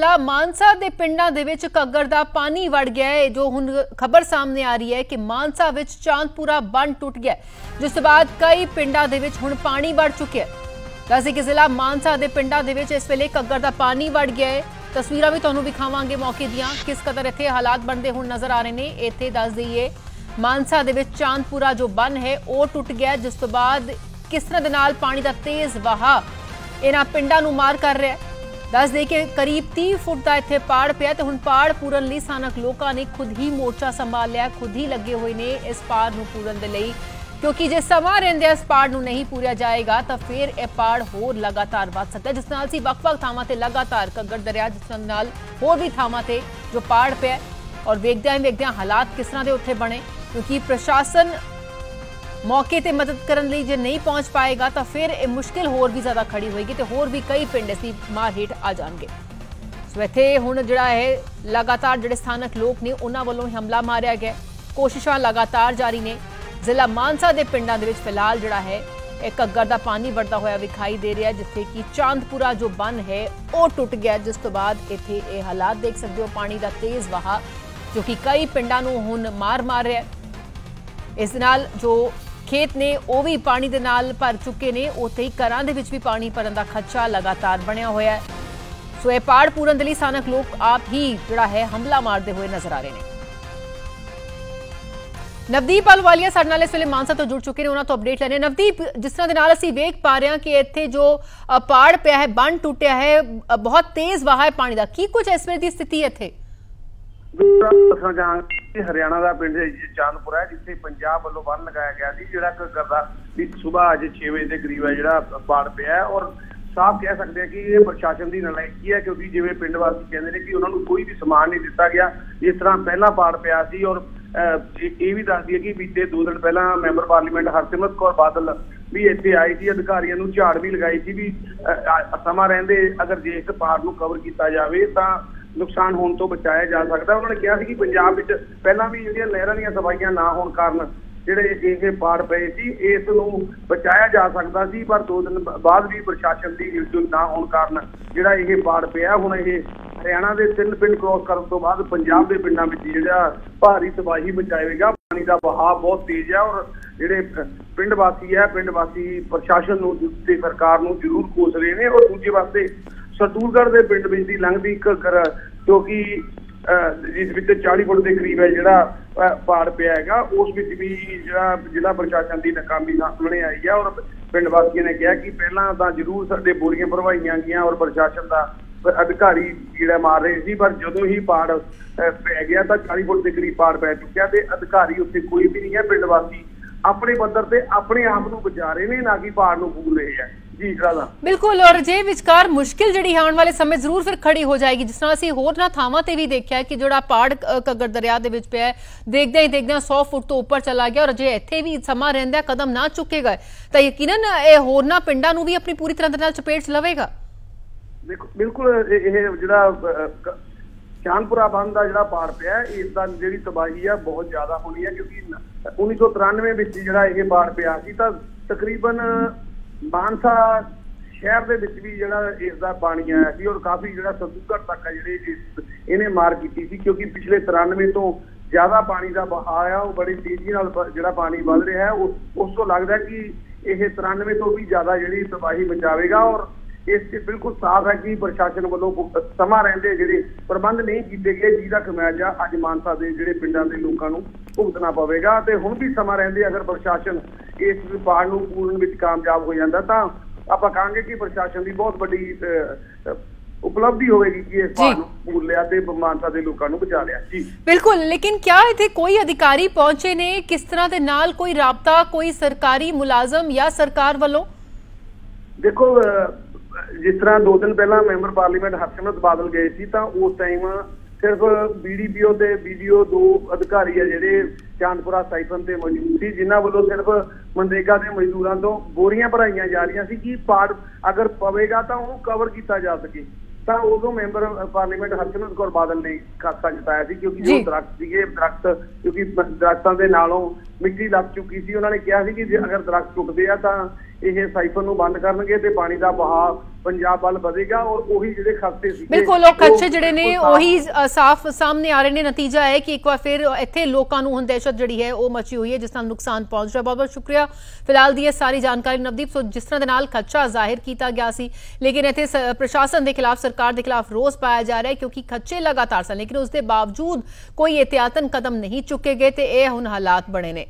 ਜ਼ਿਲ੍ਹਾ ਮਾਨਸਾ ਦੇ ਪਿੰਡਾਂ ਦੇ ਵਿੱਚ ਘੱਗਰ ਦਾ ਪਾਣੀ ਵੜ ਗਿਆ ਹੈ, ਜੋ ਹੁਣ ਖਬਰ ਸਾਹਮਣੇ ਆ ਰਹੀ ਹੈ ਕਿ ਮਾਨਸਾ ਵਿੱਚ ਚਾਂਦਪੁਰਾ ਬੰਨ ਟੁੱਟ ਗਿਆ ਜਿਸ ਤੋਂ ਬਾਅਦ ਕਈ ਪਿੰਡਾਂ ਦੇ ਵਿੱਚ ਹੁਣ ਪਾਣੀ ਵੜ ਚੁੱਕਿਆ ਹੈ। ਦੱਸੇ ਕਿ ਜ਼ਿਲ੍ਹਾ ਮਾਨਸਾ ਦੇ ਪਿੰਡਾਂ ਦੇ ਵਿੱਚ ਇਸ ਵੇਲੇ ਘੱਗਰ ਦਾ ਪਾਣੀ ਵੜ ਗਿਆ ਹੈ। ਤਸਵੀਰਾਂ ਵੀ ਤੁਹਾਨੂੰ ਵਿਖਾਵਾਂਗੇ ਮੌਕੇ ਦੀਆਂ, ਕਿਸ ਕਦਰ ਇੱਥੇ ਹਾਲਾਤ ਬਣਦੇ ਹੁਣ ਨਜ਼ਰ ਆ ਰਹੇ ਨੇ। ਇੱਥੇ ਦੱਸ ਦਈਏ, ਮਾਨਸਾ ਦੇ ਵਿੱਚ ਚਾਂਦਪੁਰਾ ਜੋ ਬੰਨ ਹੈ, ਉਹ ਟੁੱਟ ਗਿਆ ਜਿਸ ਤੋਂ ਬਾਅਦ ਕਿਸ ਤਰ੍ਹਾਂ ਦੇ ਨਾਲ ਪਾਣੀ ਦਾ ਤੇਜ਼ ਵਹਾਅ ਇਹਨਾਂ ਪਿੰਡਾਂ ਨੂੰ ਮਾਰ ਕਰ ਰਿਹਾ ਹੈ। ਦੱਸ ਦੇ ਕਿ ਕਰੀਬ 30 ਫੁੱਟ ਦਾ ਇੱਥੇ ਪਾੜ ਪਿਆ ਤੇ ਹੁਣ ਪਾੜ ਪੂਰਨ ਲਈ ਸਥਾਨਕ ਲੋਕਾਂ ਨੇ ਖੁਦ ਹੀ ਮੋਰਚਾ ਸੰਭਾਲਿਆ ਖੁਦ ਹੀ ਲੱਗੇ ਹੋਏ ਨੇ ਇਸ ਪਾੜ ਨੂੰ ਪੂਰਨ ਦੇ ਲਈ। ਕਿਉਂਕਿ ਜੇ ਸਮਾਂ ਰਹਿੰਦੇ ਇਸ ਪਾੜ ਨੂੰ ਨਹੀਂ ਪੂਰਿਆ ਜਾਏਗਾ, ਤਾਂ ਫਿਰ ਇਹ ਪਾੜ ਹੋਰ ਲਗਾਤਾਰ ਵੱਧ ਸਕਦਾ ਜਿਸ ਨਾਲ ਸੀ ਵੱਖ-ਵੱਖ ਥਾਵਾਂ ਤੇ ਲਗਾਤਾਰ ਕੱਗੜ ਦਰਿਆ, ਜਿਸ ਨਾਲ ਹੋਰ ਵੀ ਥਾਵਾਂ ਤੇ ਜੋ ਪਾੜ ਪਿਆ ਔਰ ਵੇਖਦਿਆਂ ਹੀ ਵੇਖਦਿਆਂ ਹਾਲਾਤ ਕਿਸ ਤਰ੍ਹਾਂ ਦੇ ਉੱਥੇ ਬਣੇ, ਕਿਉਂਕਿ ਪ੍ਰਸ਼ਾਸਨ ਮੌਕੇ ਤੇ ਮਦਦ ਕਰਨ ਲਈ ਜੇ ਨਹੀਂ ਪਹੁੰਚ ਪਾਏਗਾ ਤਾਂ ਫਿਰ ਇਹ ਮੁਸ਼ਕਿਲ ਹੋਰ ਵੀ ਜ਼ਿਆਦਾ ਖੜੀ ਹੋਏਗੀ ਤੇ ਹੋਰ ਵੀ ਕਈ ਪਿੰਡ ਇਸਦੀ ਮਾਰ ਹੇਠ ਆ ਜਾਣਗੇ। ਸੋ ਇੱਥੇ ਹੁਣ ਜਿਹੜਾ ਹੈ ਲਗਾਤਾਰ ਜਿਹੜੇ ਸਥਾਨਕ ਲੋਕ ਨੇ, ਉਹਨਾਂ ਵੱਲੋਂ ਹਮਲਾ ਮਾਰਿਆ ਗਿਆ। ਕੋਸ਼ਿਸ਼ਾਂ ਲਗਾਤਾਰ ਜਾਰੀ ਨੇ। ਜ਼ਿਲ੍ਹਾ ਮਾਨਸਾ ਦੇ ਪਿੰਡਾਂ ਦੇ ਵਿੱਚ ਫਿਲਹਾਲ ਜਿਹੜਾ ਹੈ, ਇਹ ਘੱਗਰ ਦਾ ਪਾਣੀ ਵੜਦਾ ਹੋਇਆ ਵਿਖਾਈ ਦੇ ਰਿਹਾ, ਜਿੱਥੇ ਕਿ ਚਾਂਦਪੁਰਾ ਜੋ ਬੰਨ ਹੈ, ਉਹ ਟੁੱਟ ਗਿਆ। ਜਿਸ ਤੋਂ ਬਾਅਦ ਇੱਥੇ ਇਹ ਹਾਲਾਤ ਦੇਖ ਸਕਦੇ ਹੋ, ਪਾਣੀ ਦਾ ਤੇਜ਼ ਵਹਾਅ ਜੋ ਕਿ ਕਈ ਪਿੰਡਾਂ ਨੂੰ ਹੁਣ ਮਾਰ ਮਾਰ ਰਿਹਾ। ਇਸ ਨਾਲ ਜੋ ਖੇਤ ਨੇ ਉਹ ਵੀ ਪਾਣੀ ਦੇ ਨਾਲ ਭਰ ਚੁੱਕੇ ਨੇ। ਉੱਥੇ ਹੀ ਘਰਾਂ ਦੇ ਵਿੱਚ ਵੀ ਪਾਣੀ ਭਰਨ ਦਾ ਖਦਸ਼ਾ ਲਗਾਤਾਰ ਬਣਿਆ ਹੋਇਆ ਹੈ। ਸੋ ਇਹ ਪਾੜ ਪੂਰਨ ਦੇ ਲਈ ਸਥਾਨਕ ਲੋਕ ਆਪ ਹੀ ਜਿਹੜਾ ਹੈ ਹਮਲਾ ਮਾਰਦੇ ਹੋਏ ਨਜ਼ਰ ਆ ਰਹੇ ਨੇ। ਨਵਦੀਪ ਅਲਵਾਲੀਆ ਸਾਡੇ ਨਾਲ ਇਸ ਵੇਲੇ ਮਾਨਸਾ ਤੋਂ ਜੁੜ ਚੁੱਕੇ ਨੇ, ਉਹਨਾਂ ਤੋਂ ਅਪਡੇਟ ਲੈਣੇ ਨਵਦੀਪ, ਜਿਸ ਤਰ੍ਹਾਂ ਦੇ ਨਾਲ ਅਸੀਂ ਵੇਖ ਪਾ ਰਹੇ ਹਾਂ ਕਿ ਇੱਥੇ ਜੋ ਪਾੜ ਪਿਆ ਹੈ, ਬੰਨ ਟੁੱਟਿਆ ਹੈ ਬਹੁਤ ਤੇਜ਼ ਵਹਾਅ ਹੈ ਪਾਣੀ ਦਾ। ਕੀ ਕੁਝ ਇਸ ਵੇਲੇ ਦੀ ਸਥਿਤੀ ਇੱਥੇ? ਹਰਿਆਣਾ ਦਾ ਪਿੰਡ ਚਾਂਦਪੁਰਾ ਜਿੱਥੇ ਪੰਜਾਬ ਵੱਲੋਂ ਬੰਨ ਲਗਾਇਆ ਗਿਆ ਸੀ ਜਿਹੜਾ ਘੱਗਰ ਦਾ ਵੀ ਸਵੇਰ ਅੱਜ 6 ਵਜੇ ਦੇ ਕਰੀਬ ਹੈ ਜਿਹੜਾ ਪਾੜ ਪਿਆ ਔਰ ਸਾਫ਼ ਕਹਿ ਸਕਦੇ ਆ ਕਿ ਇਹ ਪ੍ਰਸ਼ਾਸਨ ਦੀ ਨਲਾਇਕੀ ਹੈ ਕਿਉਂਕਿ ਜਿਵੇਂ ਪਿੰਡ ਵਾਸੀ ਕਹਿੰਦੇ ਨੇ ਕਿ ਉਹਨਾਂ ਨੂੰ ਕੋਈ ਵੀ ਸਮਾਨ ਨਹੀਂ ਦਿੱਤਾ ਗਿਆ ਜਿਸ ਤਰ੍ਹਾਂ ਪਹਿਲਾਂ ਪਾੜ ਪਿਆ ਸੀ ਔਰ ਅਹ, ਇਹ ਵੀ ਦੱਸਦੀ ਹੈ ਕਿ ਬੀਤੇ ਦੋ ਦਿਨ ਪਹਿਲਾਂ ਮੈਂਬਰ ਪਾਰਲੀਮੈਂਟ ਹਰਸਿਮਰਤ ਕੌਰ ਬਾਦਲ ਵੀ ਇੱਥੇ ਆਈ ਸੀ ਅਧਿਕਾਰੀਆਂ ਨੂੰ ਝਾੜ ਵੀ ਲਗਾਈ ਸੀ ਵੀ ਸਮਾਂ ਰਹਿੰਦੇ ਅਗਰ ਜੇ ਇਸ ਪਾੜ ਨੂੰ ਕਵਰ ਕੀਤਾ ਜਾਵੇ ਤਾਂ ਨੁਕਸਾਨ ਹੋਣ ਤੋਂ ਬਚਾਇਆ ਜਾ ਸਕਦਾ। ਉਹਨਾਂ ਨੇ ਕਿਹਾ ਸੀ ਕਿ ਪੰਜਾਬ ਵਿੱਚ ਪਹਿਲਾਂ ਵੀ ਜਿਹੜੀਆਂ ਨਹਿਰਾਂ ਦੀਆਂ ਸਫਾਈਆਂ ਨਾ ਹੋਣ ਕਾਰਨ ਜਿਹੜੇ ਇਹ ਪਾੜ ਪਏ ਸੀ, ਇਸ ਨੂੰ ਬਚਾਇਆ ਜਾ ਸਕਦਾ ਸੀ, ਪਰ ਦੋ ਦਿਨ ਬਾਅਦ ਵੀ ਪ੍ਰਸ਼ਾਸਨ ਦੀ ਹਿਲਜੁਲ ਨਾ ਹੋਣ ਕਾਰਨ ਜਿਹੜਾ ਇਹ ਪਾੜ ਪਿਆ, ਹੁਣ ਇਹ ਹਰਿਆਣਾ ਦੇ ਤਿੰਨ ਪਿੰਡ ਕ੍ਰੋਸ ਕਰਨ ਤੋਂ ਬਾਅਦ ਪੰਜਾਬ ਦੇ ਪਿੰਡਾਂ ਵਿੱਚ ਜਿਹੜਾ ਭਾਰੀ ਤਬਾਹੀ ਮਚਾਏਗਾ। ਪਾਣੀ ਦਾ ਵਹਾਅ ਬਹੁਤ ਤੇਜ਼ ਹੈ ਔਰ ਜਿਹੜੇ ਪਿੰਡ ਵਾਸੀ ਹੈ, ਪਿੰਡ ਵਾਸੀ ਪ੍ਰਸ਼ਾਸਨ ਨੂੰ ਤੇ ਸਰਕਾਰ ਨੂੰ ਜ਼ਰੂਰ ਕੋਸ ਰਹੇ ਨੇ ਔਰ ਦੂਜੇ ਪਾਸੇ ਸਤੂਰਗੜ੍ਹ ਦੇ ਪਿੰਡ ਵਿੱਚ ਦੀ ਲੰਘਦੀ ਘੱਗਰ ਜੋ ਕਿ ਜਿਸ ਵਿੱਚ 40 ਫੁੱਟ ਦੇ ਕਰੀਬ ਹੈ ਜਿਹੜਾ ਪਾੜ ਪਿਆ ਹੈਗਾ। ਉਸ ਵਿੱਚ ਵੀ ਜਿਹੜਾ ਜ਼ਿਲ੍ਹਾ ਪ੍ਰਸ਼ਾਸਨ ਦੀ ਨਾਕਾਮੀ ਸਾਹਮਣੇ ਆਈ ਹੈ ਔਰ ਪਿੰਡ ਵਾਸੀਆਂ ਨੇ ਕਿਹਾ ਕਿ ਪਹਿਲਾਂ ਤਾਂ ਜ਼ਰੂਰ ਸਾਡੇ ਬੋਰੀਆਂ ਭਰਵਾਈਆਂ ਗਈਆਂ ਔਰ ਪ੍ਰਸ਼ਾਸਨ ਦਾ ਅਧਿਕਾਰੀ ਜਿਹੜਾ ਮਾਰ ਰਹੇ ਸੀ, ਪਰ ਜਦੋਂ ਹੀ ਪਾੜ ਪੈ ਗਿਆ ਤਾਂ 40 ਫੁੱਟ ਦੇ ਕਰੀਬ ਪਾੜ ਪੈ ਚੁੱਕਿਆ ਤੇ ਅਧਿਕਾਰੀ ਉੱਥੇ ਕੋਈ ਵੀ ਨਹੀਂ ਹੈ। ਪਿੰਡ ਵਾਸੀ ਆਪਣੇ ਪੱਧਰ ਤੇ ਆਪਣੇ ਆਪ ਨੂੰ ਬਚਾ ਰਹੇ ਨੇ, ਨਾ ਕਿ ਪਾੜ ਨੂੰ ਫੂਲ ਰਹੇ ਹੈ ਜੀ ਜਿਹੜਾ ਬਿਲਕੁਲ ਔਰ ਜੇ ਵਿਚਕਾਰ ਮੁਸ਼ਕਿਲ ਜਿਹੜੀ ਆਉਣ ਵਾਲੇ ਸਮੇਂ ਜ਼ਰੂਰ ਫਿਰ ਖੜੀ ਹੋ ਜਾਏਗੀ ਜਿਸ ਤਰ੍ਹਾਂ ਅਸੀਂ ਹੋਰ ਨਾ ਥਾਵਾਂ ਤੇ ਵੀ ਦੇਖਿਆ ਕਿ ਜਿਹੜਾ ਪਾੜ ਅ, ਘੱਗਰ ਦਰਿਆ ਦੇ ਵਿੱਚ ਪਿਆ ਹੈ ਦੇਖਦੇ ਹੀ ਦੇਖਦੇ 100 ਫੁੱਟ ਤੋਂ ਉੱਪਰ ਚਲਾ ਗਿਆ ਔਰ ਜੇ ਇੱਥੇ ਵੀ ਸਮਾਂ ਰਹਿੰਦਾ ਕਦਮ ਨਾ ਚੁੱਕੇਗਾ ਤਾਂ ਯਕੀਨਨ ਇਹ ਹੋਰਨਾਂ ਪਿੰਡਾਂ ਨੂੰ ਵੀ ਆਪਣੀ ਪੂਰੀ ਤਰ੍ਹਾਂ ਦੇ ਨਾਲ ਚਪੇਟ ਚ ਲਵੇਗਾ? ਬਿਲਕੁਲ ਇਹ ਜਿਹੜਾ ਚਾਂਦਪੁਰਾ ਬੰਦ ਦਾ ਜਿਹੜਾ ਪਾੜ ਪਿਆ ਹੈ, ਇਸ ਦਾ ਜਿਹੜੀ ਤਬਾਹੀ ਆ ਬਹੁਤ ਜ਼ਿਆਦਾ ਹੋਣੀ ਹੈ ਕਿਉਂਕਿ ਨ- 1993 ਵਿੱਚ ਜਿਹੜਾ ਇਹ ਪਾੜ ਪਿਆ ਸੀ ਤਾਂ ਤਕਰੀਬਨ ਮਾਨਸਾ ਸ਼ਹਿਰ ਦੇ ਵਿੱਚ ਵੀ ਜਿਹੜਾ ਇਸ ਦਾ ਪਾਣੀ ਆਇਆ ਸੀ ਔਰ ਕਾਫੀ ਜਿਹੜਾ ਸਤੂਗੜ ਤੱਕ ਆ ਜਿਹੜੇ ਇਹਨੇ ਮਾਰ ਕੀਤੀ ਸੀ ਕਿਉਂਕਿ ਪਿਛਲੇ 93 ਤੋਂ ਜ਼ਿਆਦਾ ਪਾਣੀ ਦਾ ਬਹਾਅ ਆ ਉਹ ਬੜੀ ਤੇਜ਼ੀ ਨਾਲ ਜਿਹੜਾ ਪਾਣੀ ਵੱਧ ਰਿਹਾ ਹੈ, ਉਸ ਤੋਂ ਲੱਗਦਾ ਕਿ ਇਹ 93 ਤੋਂ ਵੀ ਜ਼ਿਆਦਾ ਜਿਹੜੀ ਤਬਾਹੀ ਮਚਾਵੇਗਾ ਔਰ ਇਸ ਤੇ ਬਿਲਕੁਲ ਸਾਫ਼ ਹੈ ਕਿ ਪ੍ਰਸ਼ਾਸਨ ਵੱਲੋਂ ਸਮਾਂ ਰਹਿੰਦੇ ਜਿਹੜੇ ਪ੍ਰਬੰਧ ਨਹੀਂ ਕੀਤੇ ਗਏ, ਜਿਹਦਾ ਖਮਿਆਜਾ ਅੱਜ ਮਾਨਸਾ ਦੇ ਜਿਹੜੇ ਪਿੰਡਾਂ ਦੇ ਲੋਕਾਂ ਨੂੰ ਭੁਗਤਣਾ ਪਵੇਗਾ ਤੇ ਹੁਣ ਵੀ ਸਮਾਂ ਰਹਿੰਦੇ ਅਗਰ ਪ੍ਰਸ਼ਾਸਨ ਇਸ ਵਿਭਾਗ ਨੂੰ ਪੂਰਨ ਵਿੱਚ ਕਾਮਯਾਬ ਹੋ ਜਾਂਦਾ ਤਾਂ ਆਪਾਂ ਕਹਾਂਗੇ ਕਿ ਪ੍ਰਸ਼ਾਸਨ ਦੀ ਬਹੁਤ ਵੱਡੀ ਉਪਲਬਧੀ ਹੋਵੇਗੀ ਕਿ ਇਸ। ਭਾਗ ਨੂੰ ਪੂਰ ਲਿਆ ਤੇ ਮਾਨਸਾ ਦੇ ਲੋਕਾਂ ਨੂੰ ਬਚਾ ਲਿਆ। ਜੀ। ਬਿਲਕੁਲ ਲੇਕਿਨ ਕਿਆ ਇੱਥੇ ਕੋਈ ਅਧਿਕਾਰੀ ਪਹੁੰਚੇ ਨੇ ਕਿਸ ਤਰ੍ਹਾਂ ਦੇ ਨਾਲ ਕੋਈ ਰਾਬਤਾ ਕੋਈ ਸਰਕਾਰੀ ਮੁਲਾਜ਼ਮ ਜਾਂ ਸਰਕਾਰ ਵੱਲੋਂ? ਦੇਖੋ ਜਿਸ ਤਰ੍ਹਾਂ ਦੋ ਦਿਨ ਪਹਿਲਾਂ ਮੈਂਬਰ ਪਾਰਲੀਮੈਂਟ ਹਰਸਿਮਰਤ ਬਾਦਲ ਗਏ ਸੀ ਤਾਂ ਉਸ ਟਾਈਮ ਸਿਰਫ ਬੀਡੀਪੀਓ ਤੇ ਵੀਡੀਓ ਦੋ ਅਧਿਕਾਰੀ ਆ ਜਿਹੜੇ ਚਾਂਦਪੁਰਾ ਸਾਈਫਨ ਤੇ ਮੌਜੂਦ ਸੀ ਜਿਨ੍ਹਾਂ ਵੱਲੋਂ ਸਿਰਫ ਮਨਰੇਗਾ ਦੇ ਮਜ਼ਦੂਰਾਂ ਤੋਂ ਬੋਰੀਆਂ ਭਰਾਈਆਂ ਜਾ ਰਹੀਆਂ ਸੀ ਕਿ ਪਾੜ ਅਗਰ ਪਵੇਗਾ ਤਾਂ ਉਹਨੂੰ ਕਵਰ ਕੀਤਾ ਜਾ ਸਕੇ ਤਾਂ ਉਦੋਂ ਮੈਂਬਰ ਪਾਰਲੀਮੈਂਟ ਹਰਸਿਮਰਤ ਕੌਰ ਬਾਦਲ ਨੇ ਖਾਸਾ ਜਤਾਇਆ ਸੀ ਕਿਉਂਕਿ ਜੋ। ਦਰਖਤ ਸੀਗੇ ਦਰਖਤ ਕਿਉਂਕਿ ਦਰਖਤਾਂ ਦੇ ਨਾਲੋਂ ਮਿੱਟੀ ਲੱਗ ਚੁੱਕੀ ਸੀ ਉਹਨਾਂ ਨੇ ਕਿਹਾ ਸੀ ਕਿ ਜੇ ਅਗਰ ਦਰਖਤ ਟੁੱਟਦੇ ਆ ਤਾਂ ਇਹ ਸਾਈਫਨ ਨੂੰ ਬੰਦ ਕਰਨਗੇ ਤੇ ਪਾਣੀ ਦਾ ਵਹਾਅ ਪੰਜਾਬ ਵੱਲ ਵਧੇਗਾ ਔਰ ਉਹੀ ਜਿਹੜੇ ਖਰਚੇ ਸੀ ਬਿਲਕੁਲ ਉਹ ਖਦਸ਼ੇ ਜਿਹੜੇ ਨੇ ਉਹੀ ਸਾਫ਼ ਸਾਹਮਣੇ ਆ ਰਹੇ ਨੇ। ਨਤੀਜਾ ਹੈ ਕਿ ਇੱਕ ਵਾਰ ਫਿਰ ਇੱਥੇ ਲੋਕਾਂ ਨੂੰ ਹੁਣ ਦਹਿਸ਼ਤ ਜਿਹੜੀ ਹੈ ਉਹ ਮਚੀ ਹੋਈ ਹੈ ਜਿਸ ਨਾਲ ਨੁਕਸਾਨ ਪਹੁੰਚ ਰਿਹਾ। ਬਹੁਤ ਬਹੁਤ ਸ਼ੁਕਰੀਆ। ਫਿਲਹਾਲ ਦੀ ਇਹ ਸਾਰੀ ਜਾਣਕਾਰੀ ਨਵਦੀਪ ਸੋ ਜਿਸ ਤਰ੍ਹਾਂ ਦੇ ਨਾਲ ਖਦਸ਼ਾ ਜ਼ਾਹਿਰ ਕੀਤਾ ਗਿਆ ਸੀ ਲੇਕਿਨ ਇੱਥੇ ਪ੍ਰਸ਼ਾਸਨ ਦੇ ਖਿਲਾਫ ਸਰਕਾਰ ਦੇ ਖਿਲਾਫ ਰੋਸ ਪਾਇਆ ਜਾ ਰਿਹਾ ਹੈ ਕਿਉਂਕਿ ਖਦਸ਼ੇ ਲਗਾਤਾਰ ਸਨ ਲੇਕਿਨ ਉਸ ਦੇ ਬਾਵਜੂਦ ਕੋਈ ਇਹਤਿਆਤਨ ਕਦਮ ਨਹੀਂ ਚੁੱਕੇ ਗਏ ਤੇ ਇਹ ਹੁਣ ਹਾਲਾਤ ਬਣੇ ਨੇ।